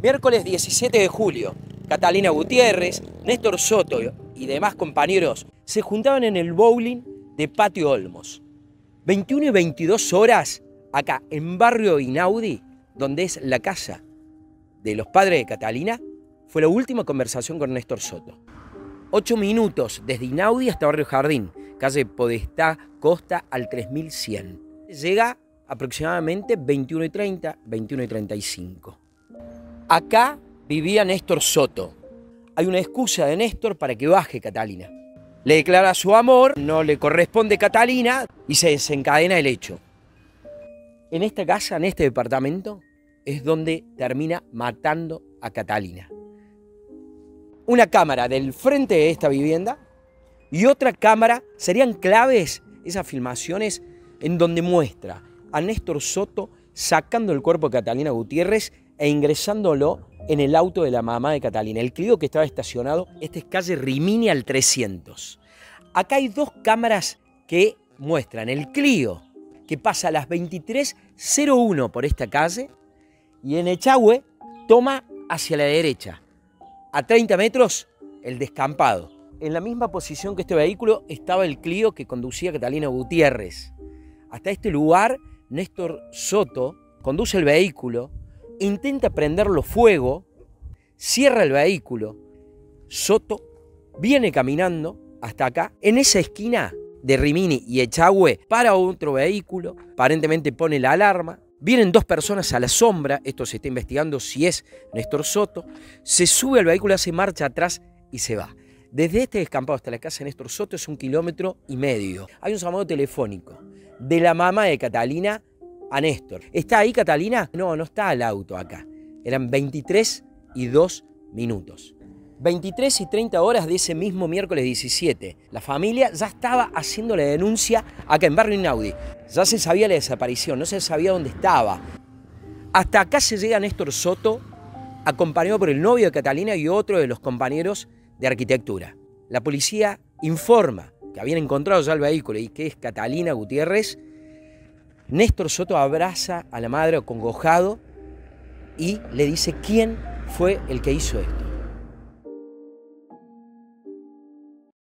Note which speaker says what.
Speaker 1: Miércoles 17 de julio, Catalina Gutiérrez, Néstor Soto y demás compañeros se juntaban en el bowling de Patio Olmos. 21 y 22 horas acá en Barrio Inaudi, donde es la casa de los padres de Catalina, fue la última conversación con Néstor Soto. Ocho minutos desde Inaudi hasta Barrio Jardín, calle Podestá, Costa al 3100. Llega aproximadamente 21 y 30, 21 y 35. Acá vivía Néstor Soto. Hay una excusa de Néstor para que baje Catalina. Le declara su amor, no le corresponde Catalina y se desencadena el hecho. En esta casa, en este departamento, es donde termina matando a Catalina. Una cámara del frente de esta vivienda y otra cámara serían claves esas filmaciones en donde muestra a Néstor Soto sacando el cuerpo de Catalina Gutiérrez e ingresándolo en el auto de la mamá de Catalina, el Clio que estaba estacionado, esta es calle Rimini al 300. Acá hay dos cámaras que muestran el Clio que pasa a las 23.01 por esta calle y en Echagüe toma hacia la derecha. A 30 metros, el descampado. En la misma posición que este vehículo estaba el Clio que conducía Catalina Gutiérrez. Hasta este lugar, Néstor Soto conduce el vehículo intenta prenderlo fuego, cierra el vehículo. Soto viene caminando hasta acá. En esa esquina de Rimini y Echagüe para otro vehículo, aparentemente pone la alarma. Vienen dos personas a la sombra, esto se está investigando si es Néstor Soto. Se sube al vehículo, hace marcha atrás y se va. Desde este descampado hasta la casa de Néstor Soto es un kilómetro y medio. Hay un llamado telefónico de la mamá de Catalina a Néstor. ¿Está ahí Catalina? No, no está el auto acá. Eran 23 y 2 minutos. 23 y 30 horas de ese mismo miércoles 17. La familia ya estaba haciendo la denuncia acá en Barrio Inaudi. Ya se sabía la desaparición, no se sabía dónde estaba. Hasta acá se llega Néstor Soto, acompañado por el novio de Catalina y otro de los compañeros de arquitectura. La policía informa que habían encontrado ya el vehículo y que es Catalina Gutiérrez Néstor Soto abraza a la madre acongojado y le dice quién fue el que hizo esto.